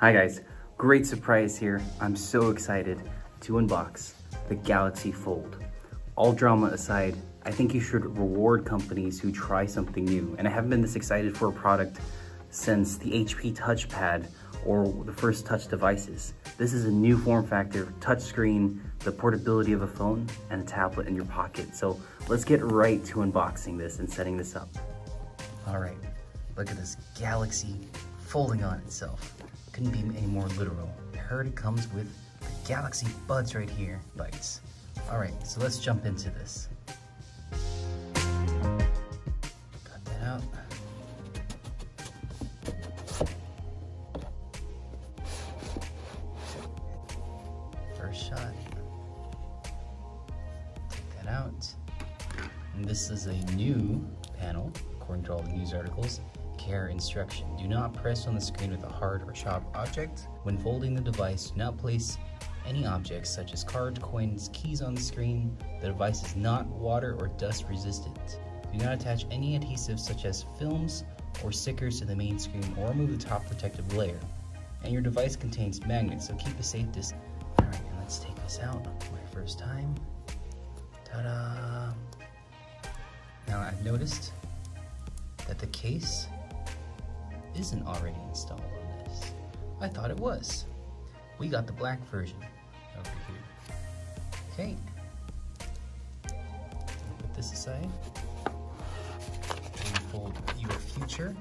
Hi guys, great surprise here. I'm so excited to unbox the Galaxy Fold. All drama aside, I think you should reward companies who try something new. And I haven't been this excited for a product since the HP touchpad or the first touch devices. This is a new form factor, touchscreen, the portability of a phone, and a tablet in your pocket. So let's get right to unboxing this and setting this up. All right, look at this Galaxy folding on itself. Couldn't be any more literal. Heard it comes with the Galaxy Buds right here, bites. All right, so let's jump into this. Cut that out. First shot. Take that out. And this is a new panel, according to all the news articles. Care instruction. Do not press on the screen with a hard or sharp object. When folding the device, do not place any objects such as cards, coins, keys on the screen. The device is not water or dust resistant. Do not attach any adhesives such as films or stickers to the main screen or remove the top protective layer. And your device contains magnets, so keep a safe distance. Alright, and let's take this out for my first time. Ta-da! Now I've noticed that the case isn't already installed on this. I thought it was. We got the black version over here. Okay. Put this aside. And fold your future.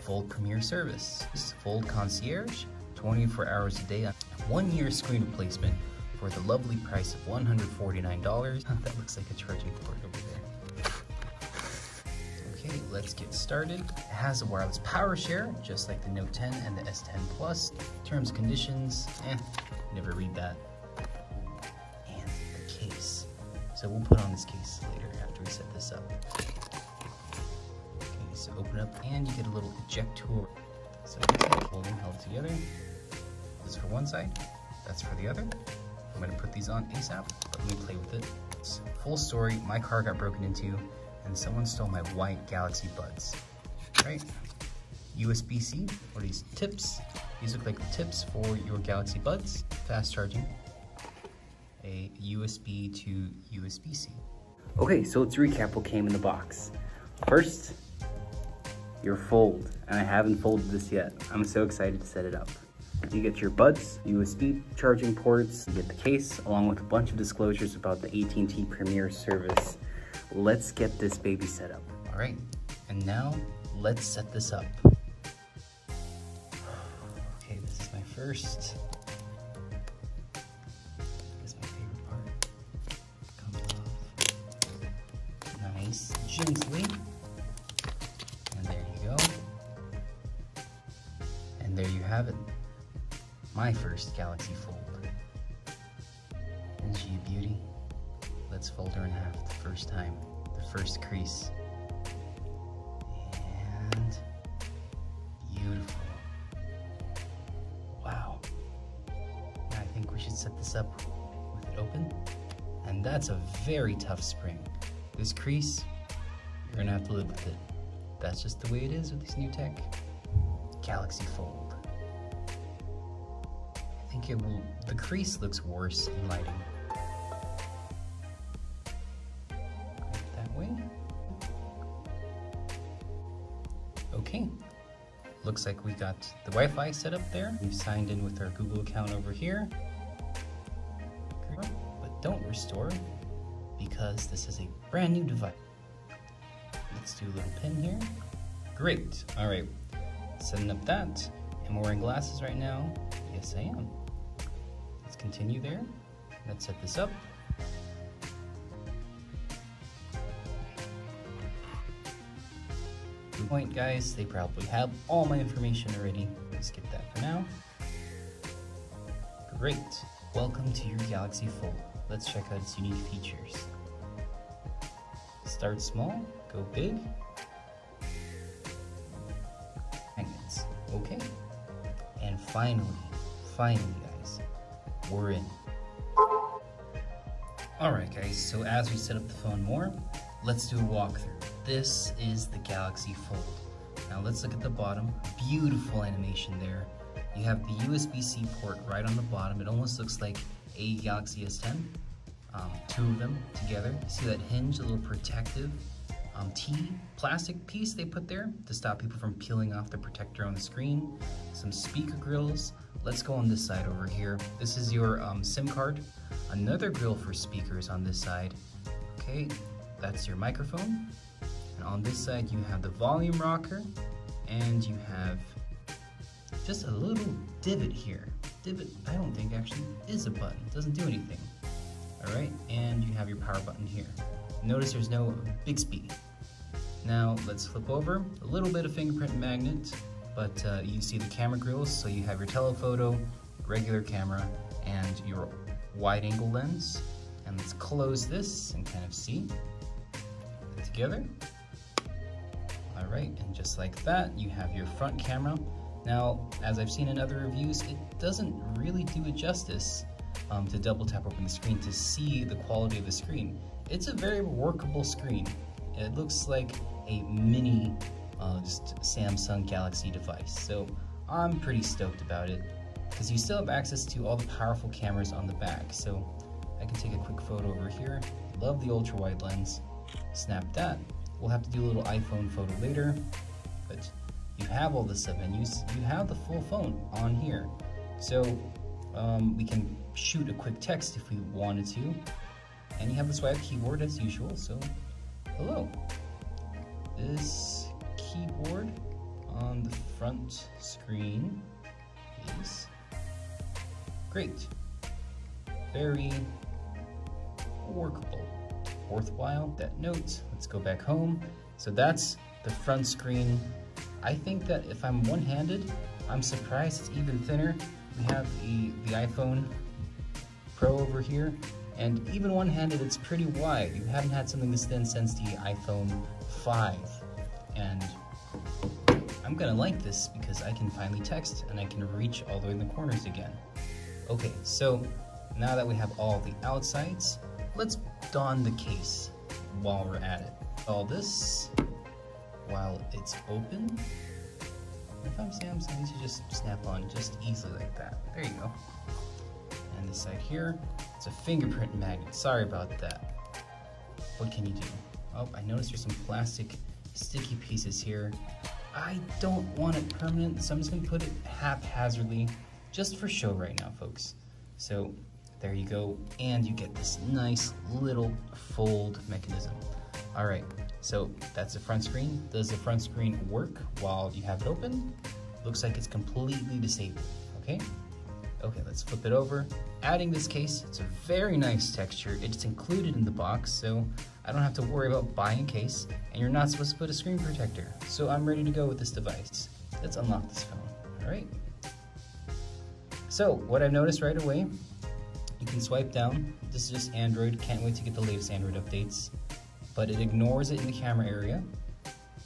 Fold Premier Service. This is Fold Concierge. 24 hours a day. One year screen replacement for the lovely price of $149. that looks like a charging port over there. Let's get started. It has a wireless power share, just like the Note 10 and the S10 Plus. Terms, conditions, eh, never read that. And the case. So we'll put on this case later after we set this up. Okay, so open up and you get a little eject tool. So holding held together. This is for one side, that's for the other. I'm gonna put these on ASAP, let me play with it. Full story, my car got broken into and someone stole my white Galaxy Buds, right? USB-C, are these tips? These look like the tips for your Galaxy Buds, fast charging. A USB to USB-C. Okay, so let's recap what came in the box. First, your fold, and I haven't folded this yet. I'm so excited to set it up. You get your buds, USB charging ports, you get the case, along with a bunch of disclosures about the AT&T Premier service. Let's get this baby set up. All right, and now let's set this up. Okay, this is my first. This is my favorite part. Comes off. Nice, gently. And there you go. And there you have it. My first Galaxy Fold. Isn't she a beauty? Let's fold her in half the first time. The first crease. And beautiful. Wow. I think we should set this up with it open. And that's a very tough spring. This crease, you're gonna have to live with it. That's just the way it is with this new tech. Galaxy Fold. I think it will, the crease looks worse in lighting. Looks like we got the Wi-Fi set up there. We've signed in with our Google account over here. But don't restore because this is a brand new device. Let's do a little pin here. Great. All right. Setting up that. Am I wearing glasses right now? Yes, I am. Let's continue there. Let's set this up. Point, guys. They probably have all my information already. Skip that for now. Great. Welcome to your Galaxy Fold. Let's check out its unique features. Start small, go big. Magnets. Okay. And finally, finally, guys, we're in. Alright guys, so as we set up the phone more, let's do a walkthrough. This is the Galaxy Fold. Now let's look at the bottom. Beautiful animation there. You have the USB-C port right on the bottom. It almost looks like a Galaxy S10. Um, two of them together. You see that hinge, a little protective um, T plastic piece they put there to stop people from peeling off the protector on the screen. Some speaker grills. Let's go on this side over here. This is your um, SIM card. Another grill for speakers on this side. Okay, that's your microphone. And on this side you have the volume rocker and you have just a little divot here. Divot, I don't think actually is a button. It doesn't do anything. All right, and you have your power button here. Notice there's no Bixby. Now let's flip over. A little bit of fingerprint magnet, but uh, you see the camera grills, so you have your telephoto, regular camera, and your wide angle lens. And let's close this and kind of see together. Right, and just like that, you have your front camera. Now, as I've seen in other reviews, it doesn't really do it justice um, to double tap open the screen to see the quality of the screen. It's a very workable screen. It looks like a mini uh, Samsung Galaxy device. So I'm pretty stoked about it because you still have access to all the powerful cameras on the back. So I can take a quick photo over here. Love the ultra wide lens. Snap that. We'll have to do a little iPhone photo later, but you have all the sub menus. You have the full phone on here. So um, we can shoot a quick text if we wanted to. And you have the swipe keyboard as usual, so hello. This keyboard on the front screen is great. Very workable. Worthwhile, that note. Let's go back home. So that's the front screen. I think that if I'm one-handed, I'm surprised it's even thinner. We have the, the iPhone Pro over here, and even one-handed, it's pretty wide. You haven't had something this thin since the iPhone 5, and I'm gonna like this because I can finally text and I can reach all the way in the corners again. Okay, so now that we have all the outsides, let's don the case while we're at it. All this while it's open. If I'm Samsung, these just snap on just easily like that. There you go and this side here, it's a fingerprint magnet. Sorry about that. What can you do? Oh, I noticed there's some plastic sticky pieces here. I don't want it permanent, so I'm just gonna put it haphazardly, just for show right now, folks. So there you go, and you get this nice little fold mechanism. All right, so that's the front screen. Does the front screen work while you have it open? Looks like it's completely disabled, okay? Okay, let's flip it over. Adding this case, it's a very nice texture. It's included in the box, so I don't have to worry about buying a case, and you're not supposed to put a screen protector. So I'm ready to go with this device. Let's unlock this phone, all right? So what I've noticed right away, you can swipe down. This is just Android, can't wait to get the latest Android updates. But it ignores it in the camera area.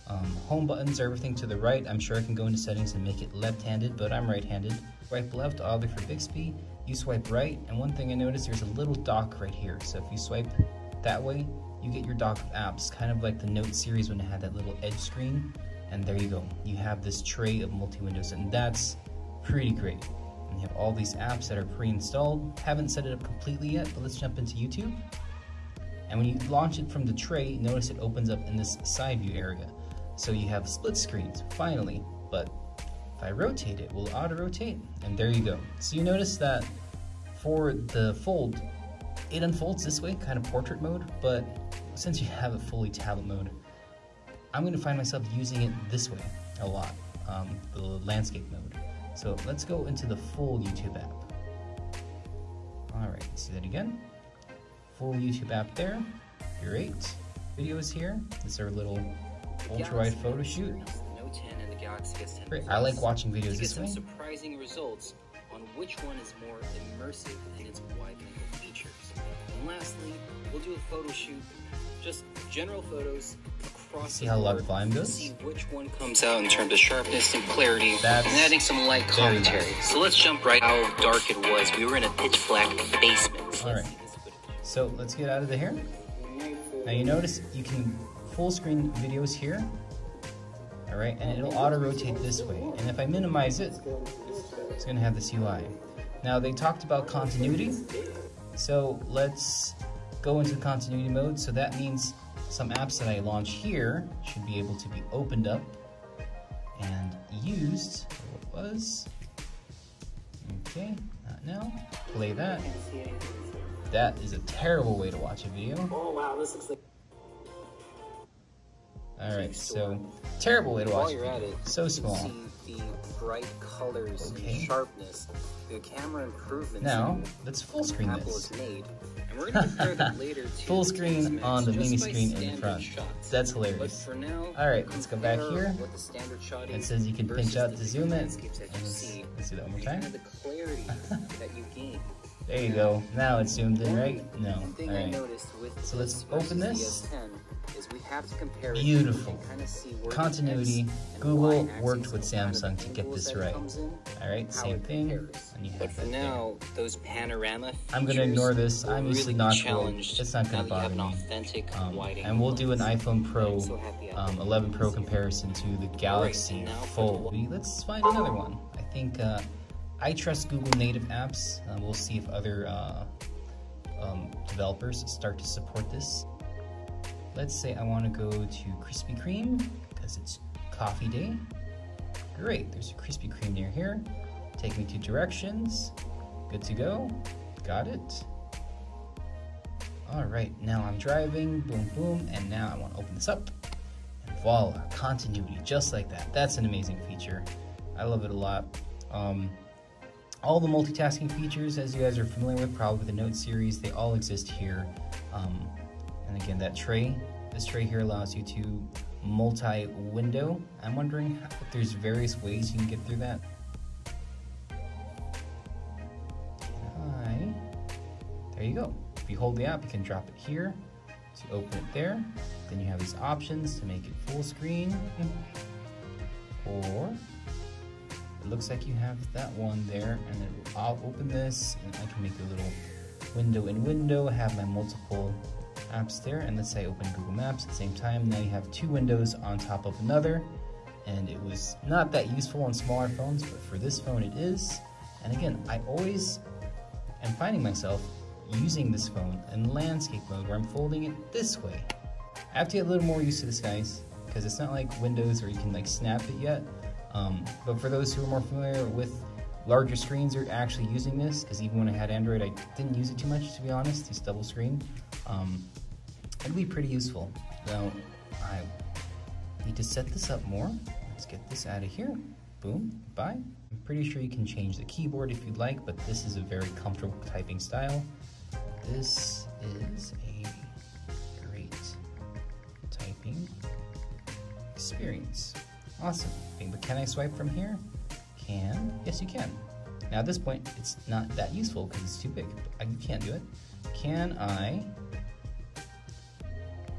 Um, home buttons are everything to the right. I'm sure I can go into settings and make it left-handed, but I'm right-handed. Swipe left, oddly for Bixby. You swipe right, and one thing I noticed, there's a little dock right here. So if you swipe that way, you get your dock of apps, kind of like the Note series when it had that little edge screen. And there you go. You have this tray of multi-windows, and that's pretty great. You have all these apps that are pre-installed. Haven't set it up completely yet, but let's jump into YouTube. And when you launch it from the tray, notice it opens up in this side view area. So you have split screens, finally, but if I rotate it, will auto-rotate, and there you go. So you notice that for the fold, it unfolds this way, kind of portrait mode, but since you have it fully tablet mode, I'm gonna find myself using it this way a lot, um, the landscape mode. So let's go into the full YouTube app. All right, see that again. Full YouTube app there, great. Videos here, this is our little ultra wide photo shoot. Great. I like watching videos this way. some surprising results on which one is more immersive in its wide angle features. And lastly, we'll do a photo shoot, just general photos See how loud volume goes? See which one comes out in terms of sharpness and clarity, That's and adding some light commentary. nice. So let's jump right how dark it was. We were in a pitch black basement. So All let's right. see this footage. So let's get out of the hair. Now you notice you can full screen videos here. All right, and it'll auto rotate this way. And if I minimize it, it's gonna have this UI. Now they talked about continuity, so let's go into continuity mode. So that means some apps that I launch here should be able to be opened up and used. What was? Okay, not now. Play that. That is a terrible way to watch a video. Oh wow, this looks like. Alright, so terrible way to watch While you're at it, So small. Bright colors Okay. and sharpness, the camera improvements Now, let's full screen Apple this. made, and we're gonna compare them later to Full screen on the mini screen in standard front. Shots. That's But hilarious. for now, All right, let's go back here. What the standard shot It says you can pinch out to zoom it. landscapes that And you let's, see. let's do that one more time. the clarity that you gain. There you go. Now it's zoomed in, right? No. One thing I Alright. So let's open this. S10 is we have to compare it Beautiful. and kind of see where the Continuity. Google worked with and kind of the Samsung to get this right. Alright, same thing. And you have But for that now, those panorama I'm gonna features ignore this. I'm used to really not challenged it's not gonna now that you have bother me. authentic Um, and we'll do an iPhone Pro so happy um, 11 Pro comparison to the Galaxy Fold. Let's find another one. I think uh, I trust Google native apps. Uh, we'll see if other uh, um, developers start to support this. Let's say I want to go to Krispy Kreme because it's coffee day. Great, there's a Krispy Kreme near here. Take me to directions. Good to go. Got it. All right, now I'm driving, boom, boom, and now I want to open this up. And voila, continuity, just like that. That's an amazing feature. I love it a lot. Um, all the multitasking features, as you guys are familiar with, probably with the Note series, they all exist here. Um, and again, that tray, this tray here allows you to multi-window. I'm wondering if there's various ways you can get through that. Hi. There you go. If you hold the app, you can drop it here to open it there. Then you have these options to make it full screen. Or it looks like you have that one there, and it, I'll open this, and I can make a little window in window, have my multiple apps there, and let's say open Google Maps at the same time. Now you have two windows on top of another, and it was not that useful on smaller phones, but for this phone it is. And again, I always am finding myself using this phone in landscape mode where I'm folding it this way. I have to get a little more used to this, guys, because it's not like Windows where you can like snap it yet. Um, but for those who are more familiar with larger screens are actually using this, because even when I had Android, I didn't use it too much, to be honest, this double screen. Um, it'd be pretty useful. Now, I need to set this up more. Let's get this out of here. Boom, bye. I'm pretty sure you can change the keyboard if you'd like, but this is a very comfortable typing style. This is a great typing experience. Awesome. But can I swipe from here? Can. Yes, you can. Now at this point, it's not that useful because it's too big. I can't do it. Can I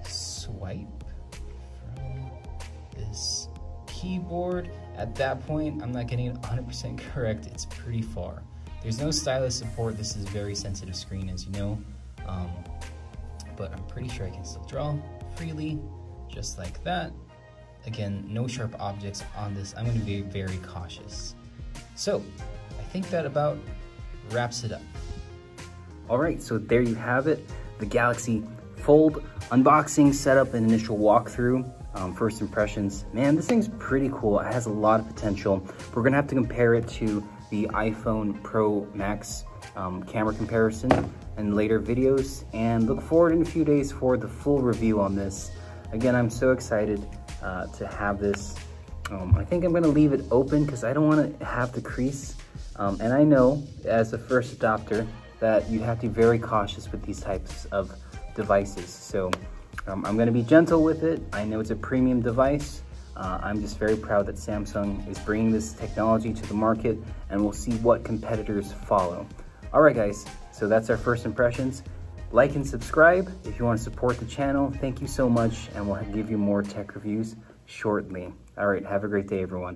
swipe from this keyboard? At that point, I'm not getting it 100% correct. It's pretty far. There's no stylus support. This is a very sensitive screen, as you know. Um, but I'm pretty sure I can still draw freely, just like that. Again, no sharp objects on this. I'm going to be very cautious. So, I think that about wraps it up. All right, so there you have it. The Galaxy Fold unboxing, setup, and initial walkthrough. Um, first impressions. Man, this thing's pretty cool. It has a lot of potential. We're gonna have to compare it to the iPhone Pro Max um, camera comparison in later videos and look forward in a few days for the full review on this. Again, I'm so excited uh, to have this. Um, I think I'm gonna leave it open because I don't wanna have the crease. Um, and I know as a first adopter that you have to be very cautious with these types of devices. So um, I'm gonna be gentle with it. I know it's a premium device. Uh, I'm just very proud that Samsung is bringing this technology to the market and we'll see what competitors follow. All right guys, so that's our first impressions. Like and subscribe if you wanna support the channel. Thank you so much and we'll give you more tech reviews shortly. All right, have a great day everyone.